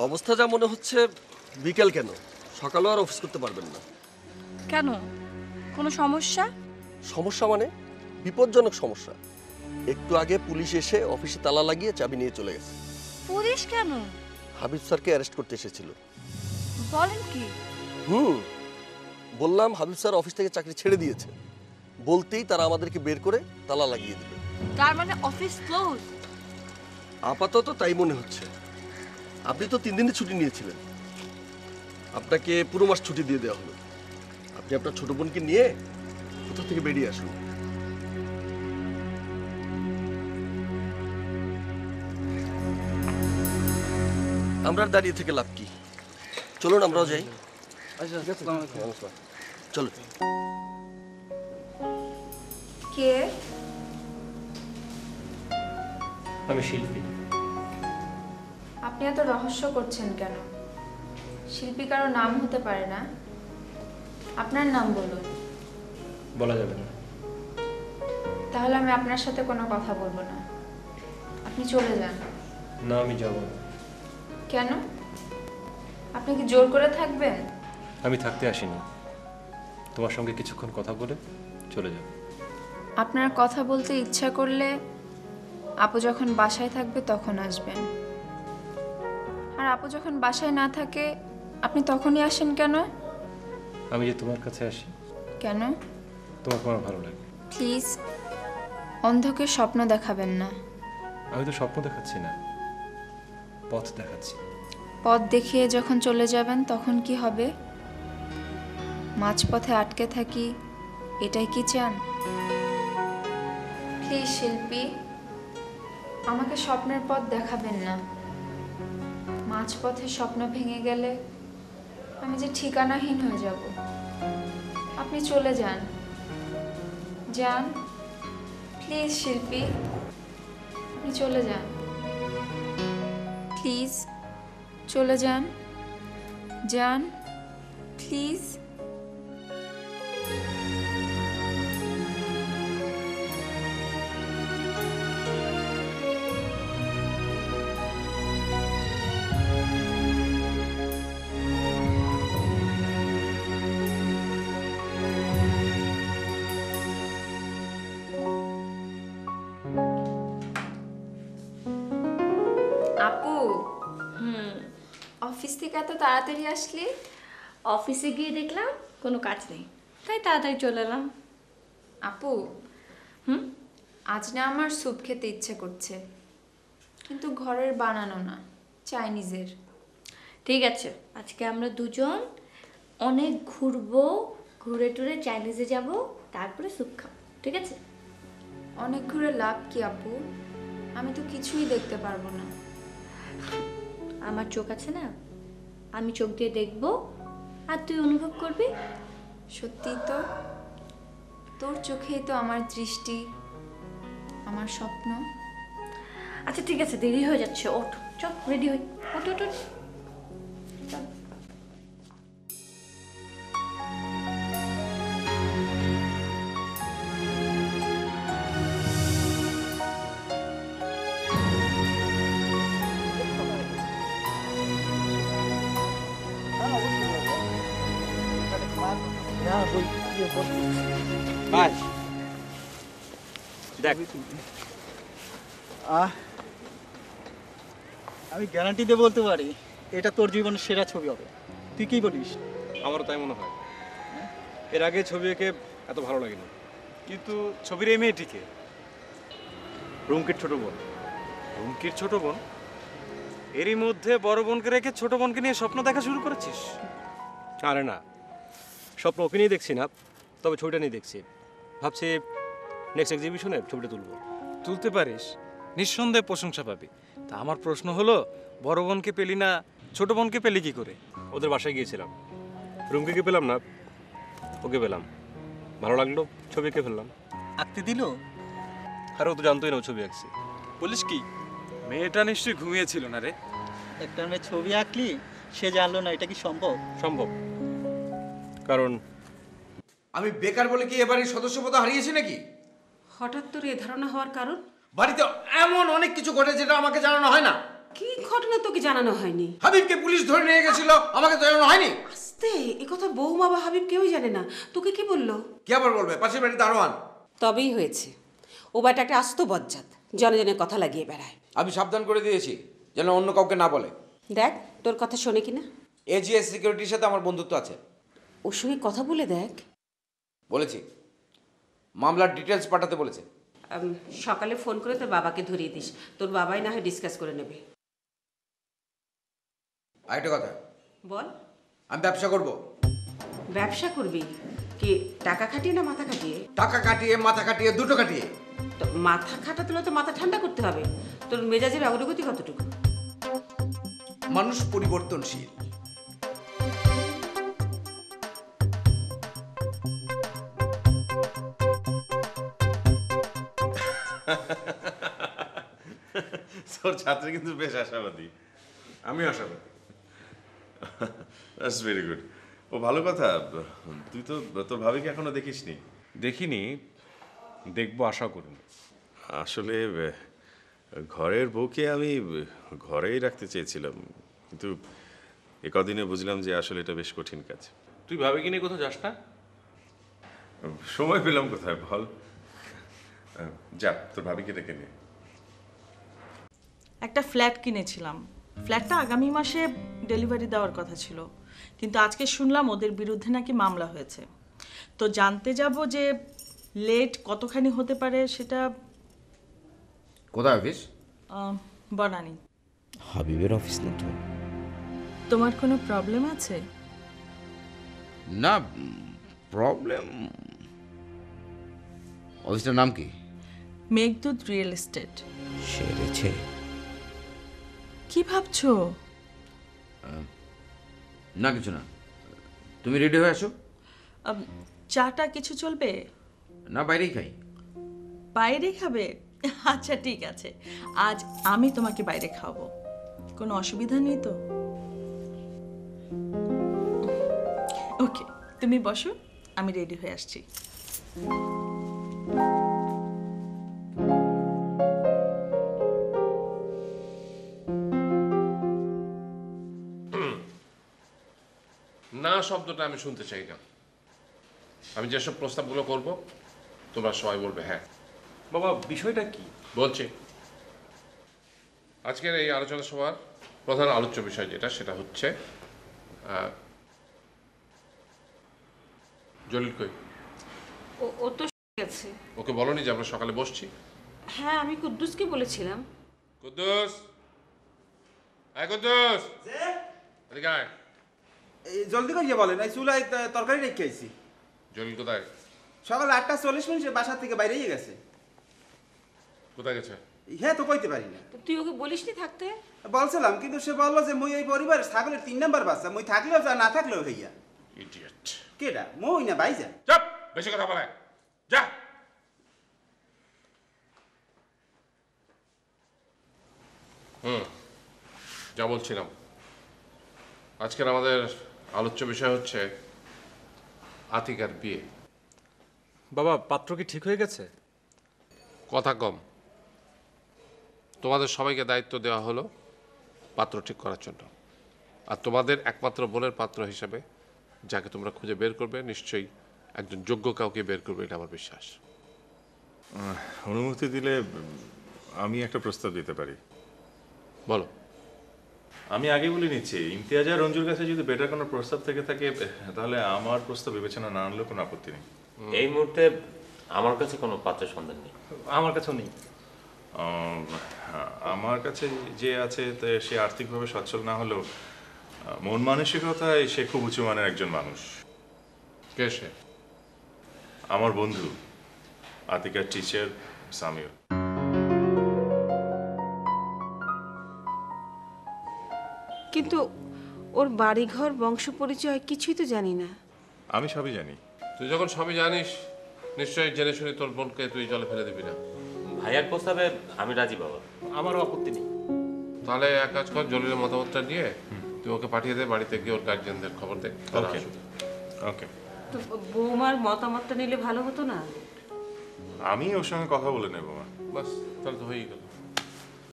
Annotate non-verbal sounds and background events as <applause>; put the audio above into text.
অবস্থা যা মনে হচ্ছে বিকেল কেন? সকালেও আর অফিস করতে পারবেন না। কেন? কোনো সমস্যা? সমস্যা মানে? বিপজ্জনক সমস্যা। একটু আগে পুলিশ এসে অফিসে তালা লাগিয়ে চাবি নিয়ে চলে গেছে। পুলিশ কেন? হাবিব স্যারকে অ্যারেস্ট করতে এসেছিল। বলেন কি? হুম। বললাম হাবিব স্যার অফিস থেকে চাকরি ছেড়ে দিয়েছে। বলতেই তারা আমাদেরকে বের করে তালা লাগিয়ে দিল। তার মানে অফিস ক্লোজ আপাতত তাই মনে হচ্ছে। আপনি তো তিন দিনের ছুটি নিয়েছিলেন। আপনাকে পুরো মাস ছুটি দিয়ে দেওয়া হলো। আপনি আপনার ছোট বোনকে নিয়ে কোথা থেকে বেরিয়ে আসুন আমরা দাঁড়িয়ে থেকে লাভ কি? চলুন আমরাও যাই। নমস্কার। চলো কে? আমি শিল্পী। আপনি এত রহস্য করছেন কেন? শিল্পী কারও নাম হতে পারে না। আপনার নাম বলুন। বলা যাবে না। তাহলে আমি আপনার সাথে কোনো কথা বলব না। আপনি চলে যান। না আমি যাব না। কেন? আপনি কি জোর করে থাকবেন? আমি থাকতে আসিনি। তোমার সঙ্গে কিছুক্ষণ কথা বলে চলে যাব। আপনার কথা বলতে ইচ্ছা করলে আপু যখন বাসায় থাকবে তখন আসবেন। আপু যখন বাসায় না থাকে আপনি তখনই আসেন কেন? আমি যে তোমার কাছে আসি। কেন? তোমাকে আমার ভালো লাগে। প্লিজ অন্ধকে স্বপ্ন দেখাবেন না। আমি তো স্বপ্ন দেখাচ্ছি না পথ দেখাচ্ছি। পথ দেখিয়ে যখন চলে যাবেন তখন কি হবে? মাঝপথে আটকে থাকি এটাই কি চান? প্লিজ শিল্পী আমাকে স্বপ্নের পথ দেখাবেন না। মাঝপথে স্বপ্ন ভেঙে গেলে আমি যে ঠিকানাহীন হয়ে যাব। আপনি চলে যান। যান। প্লিজ, শিল্পী। আপনি চলে যান। প্লিজ, চলে যান। যান। প্লিজ। থেকে এত তাড়াতাড়ি আসলি। অফিসে গিয়ে দেখলাম কোনো কাজ নেই। তাই তাড়াতাড়ি চলে এলাম। আপু হুম? আজ না আমার স্যুপ খেতে ইচ্ছে করছে। কিন্তু ঘরের বানানো না চাইনিজের। ঠিক আছে আজকে আমরা দুজন অনেক ঘুরবো ঘুরে টুরে চাইনিজে যাব তারপরে স্যুপ খাব। ঠিক আছে? অনেক ঘুরে লাভ কি আপু? আমি তো কিছুই দেখতে পারব না। আমার চোখ আছে না? আমি চোখ দিয়ে দেখব। আর তুই অনুভব করবি? সত্যি তো। তোর চোখেই তো আমার দৃষ্টি আমার স্বপ্ন। আচ্ছা ঠিক আছে দেরি হয়ে যাচ্ছে। ওঠ চল রেডি হই। ওঠ ওঠ। ভাই। দেখ। আহ আমি গ্যারান্টি দিয়ে বলতে পারি এটা তোর জীবনের সেরা ছবি হবে। তুই কি বলিস? আমারও তাই মনে হয়। এর আগে ছবি এঁকে এত ভালো লাগেনি। কিন্তু ছবির এই মেয়েটিকে রুমকির ছোট বোন। রুমকির ছোট বোন? এরই মধ্যে বড় বোনকে রেখে ছোট বোনকে নিয়ে স্বপ্ন দেখা শুরু করেছিস? আরে না। স্বপ্ন ওকে নিয়ে দেখছি না তবে ছবিটা নিয়ে দেখছি। ভাবছি নেক্সট এক্সিবিশনে ছবিটা তুলবো। তুলতে পারিস। নিঃসন্দেহে প্রশংসা পাবি। তা আমার প্রশ্ন হলো বড় বোনকে পেলি না ছোট বোনকে পেলি কি করে? ওদের বাসায় গিয়েছিলাম। রুমকিকে পেলাম না? ওকে পেলাম। ভালো লাগল ছবি এঁকে ফেললাম। আঁকতে দিল? আর ও তো জানতোই না ও ছবি আঁকছি। বলিস কি? মেয়েটা নিশ্চয়ই ঘুমিয়েছিল না রে? একটা মেয়ে ছবি আঁকলি সে জানলো না এটা কি সম্ভব? সম্ভব। কারণ আমি বেকার বলে কি এবারে সদস্যপদ হারিয়েছি নাকি? হঠাৎ তোর এ ধারণা হওয়ার কারণ? বাড়িতে এমন অনেক কিছু ঘটে যেটা আমাকে জানানো হয় না। কি ঘটনা তোকে জানানো হয়নি? হাবিবকে পুলিশ ধরে নিয়ে গেছিল আমাকে তো জানানো হয়নি। আস্তে এ কথা বৌমা বা হাবিব কেউই জানে না। তোকে কি বলল? কি আবার বলবে? পাশের বাড়ি দারোয়ান। তবেই হয়েছে। ও বাটা একটা আস্ত বজ্জাত জনে জনে কথা লাগিয়ে বেড়ায়। আমি সাবধান করে দিয়েছি যেন অন্য কাউকে না বলে। দেখ তোর কথা শোনে কিনা? এজিএস সিকিউরিটির সাথে আমার বন্ধুত্ব আছে। ওর সঙ্গে কথা বলে দেখ। বলেছি। মামলার ডিটেলস পাঠাতে বলেছে। সকালে ফোন করে তোর বাবাকে ধরিয়ে দিস। তোর বাবাই না হয় ডিসকাস করে নেবে। আরেকটা কথা। বল। আমি ব্যবসা করব। ব্যবসা করবি? কি টাকা খাটিয়ে না মাথা খাটিয়ে? টাকা কাটিয়ে মাথা কাটিয়ে দুটো কাটিয়ে তো মাথা খাটাতে হলে তো মাথা ঠান্ডা করতে হবে। তোর মেজাজের অগ্রগতি কতটুকু? মানুষ পরিবর্তনশীল। <laughs> তোর ছাত্রী কিন্তু বেশ আশাবাদী। আমি আশাবাদী। দ্যাটস ভেরি গুড ও ভালো কথা। তুই তো তোর ভাবিকে এখনও দেখিসনি? দেখিনি। দেখব আশা করুন। আসলে ঘরের বউকে আমি ঘরেই রাখতে চেয়েছিলাম। কিন্তু এ কদিনে বুঝলাম যে আসলে এটা বেশ কঠিন কাজ। তুই ভাবে কি নিয়ে কোথাও যাস না? সময় পেলাম কোথায় বল? যা তোর ভাবিকে ডেকে নে। একটা ফ্ল্যাট কিনেছিলাম। ফ্ল্যাটটা আগামী মাসে ডেলিভারি দেওয়ার কথা ছিল। কিন্তু আজকে শুনলাম ওদের বিরুদ্ধে নাকি মামলা হয়েছে। তো জানতে যাব যে লেট কতখানি হতে পারে সেটা কোথায় অফিস? আহ, বনানি। হাবিবের অফিস না তো তোমার কোনো প্রবলেম আছে? না প্রবলেম অফিসটার নাম কি? Meghdoot real estate. সেরেছে। কি ভাবছ? না কিছু না। তুমি রেডি হয়ে আসো। চাটা কিছু চলবে? না বাইরেই খাই। বাইরে খাবে? আচ্ছা ঠিক আছে। আজ আমি তোমাকে বাইরে খাওয়াবো। কোনো অসুবিধা নেই তো? ওকে তুমি বসো। আমি রেডি হয়ে আসছি। না শব্দটা আমি শুনতে চাই না। আমি যেসব প্রস্তাবগুলো করব তোমরা সবাই বলবে হ্যাঁ। বাবা বিষয়টা কি? বলছি। আজকের এই আলোচনা সভার প্রধান আলোচ্য বিষয় যেটা সেটা হচ্ছে জলিল কই? ও ও তো গেছে। ওকে বলনি যে আমরা সকালে বসছি? হ্যাঁ আমি কুদ্দুসকে বলেছিলাম। কুদ্দুস! হ্যাঁ কুদ্দুস! এদিকে আয়। জলদি করিয়ে বলেন এই চুলায় ত- তরকারি রেখে আইছি। জলিল কোথায়? সকাল আটটা চল্লিশ মিনিট বাসা থেকে বাইরেই গেছে। কোথায় গেছে? হ্যাঁ তো কইতে পারি না। তুই ওকে বলিসনি থাকতে? বলছিলাম কিন্তু সে বলল যে মুই এই পরিবারের ছাগলের তিন নাম্বার বাচ্চা মুই থাকলেও যা না থাকলেও হইয়া। ইডিয়েট কেডা? মই না বাইজা চাপ! বেশি কথা বলে। যা! হুম যা বলছিলাম। আজকের আমাদের আলোচ্য বিষয় হচ্ছে আতিকার বিয়ে। বাবা পাত্র কি ঠিক হয়ে গেছে? কথা কম। তোমাদের সবাইকে দায়িত্ব দেওয়া হলো পাত্র ঠিক করার জন্য। আর তোমাদের একমাত্র বোনের পাত্র হিসাবে যাকে তোমরা খুঁজে বের করবে নিশ্চয়ই একজন যোগ্য কাউকে বের করবে এটা আমার বিশ্বাস। অনুমতি দিলে আমি একটা প্রস্তাব দিতে পারি। বলো। আমি আগে বলে নিচ্ছি ইমতিয়াজ আর রঞ্জুর কাছে যদি বেটার কোনো প্রস্তাব থেকে থাকে তাহলে আমার প্রস্তাব বিবেচনা না আনলেও কোনো আপত্তি নেই। এই মুহূর্তে আমার কাছে কোনো পাত্রের সন্ধান নেই। আমার কাছেও নেই। আমার কাছে যে আছে তে সে আর্থিকভাবে সচ্ছল না হলেও মন মানসিকতায় সে খুব উঁচু মানের একজন মানুষ। কে সে? আমার বন্ধু আতিকার টিচার সামির কিন্তু ওর বাড়িঘর বংশ পরিচয় কিছুই তো জানি না। আমি সবই জানি। তুই যখন সবই জানিস নিশ্চয়ই জেনে শুনে তোর বোনকে তুই জলে ফেলে দিবি না। ভাইয়ার প্রস্তাবে আমি রাজি বাবা। আমারও আপত্তি নেই। তাহলে এক কাজ কর জলিলের মতামতটা নিয়ে তুই ওকে পাঠিয়ে দে বাড়িতে গিয়ে ওর গার্জেনদের খবর দে ওকে ওকে তো বৌমার মতামতটা নিলে ভালো হতো না? আমি ওর সঙ্গে কথা বলে নেব মা। বাস তাহলে তো হয়েই গেল।